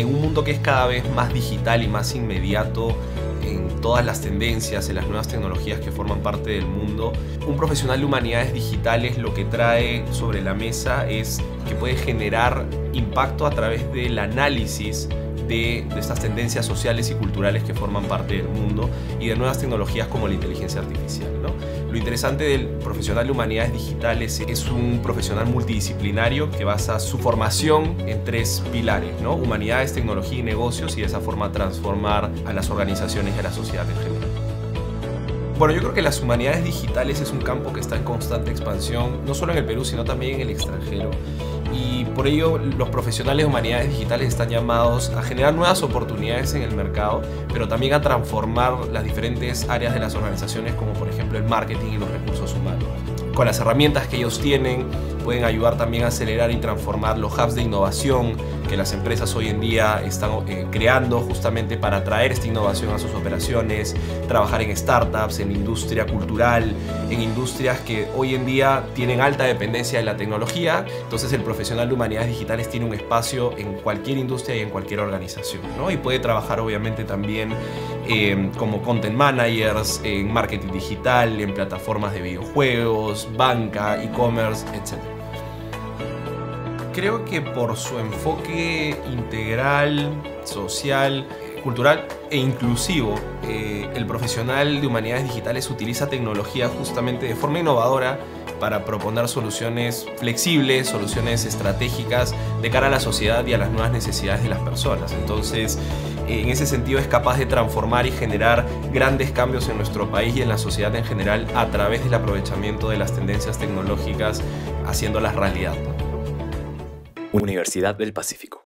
en un mundo que es cada vez más digital y más inmediato, en todas las tendencias, en las nuevas tecnologías que forman parte del mundo, un profesional de humanidades digitales lo que trae sobre la mesa es que puede generar impacto a través del análisis de, estas tendencias sociales y culturales que forman parte del mundo y de nuevas tecnologías como la inteligencia artificial. Lo interesante del profesional de humanidades digitales es un profesional multidisciplinario que basa su formación en tres pilares, ¿no? humanidades, tecnología y negocios y de esa forma transformar a las organizaciones y a la sociedad en general. Bueno, yo creo que las humanidades digitales es un campo que está en constante expansión, no solo en el Perú, sino también en el extranjero y por ello los profesionales de humanidades digitales están llamados a generar nuevas oportunidades en el mercado, pero también a transformar las diferentes áreas de las organizaciones como por ejemplo el marketing y los recursos humanos. Con las herramientas que ellos tienen pueden ayudar también a acelerar y transformar los hubs de innovación que las empresas hoy en día están eh, creando justamente para atraer esta innovación a sus operaciones, trabajar en startups, en industria cultural, en industrias que hoy en día tienen alta dependencia de la tecnología, entonces el profesional de humanidades digitales tiene un espacio en cualquier industria y en cualquier organización, ¿no? Y puede trabajar obviamente también eh, como content managers, en marketing digital, en plataformas de videojuegos, banca, e-commerce, etc creo que por su enfoque integral, social, cultural e inclusivo, eh, el profesional de humanidades digitales utiliza tecnología justamente de forma innovadora para proponer soluciones flexibles, soluciones estratégicas de cara a la sociedad y a las nuevas necesidades de las personas. Entonces, en ese sentido es capaz de transformar y generar grandes cambios en nuestro país y en la sociedad en general a través del aprovechamiento de las tendencias tecnológicas, haciéndolas realidad. Universidad del Pacífico.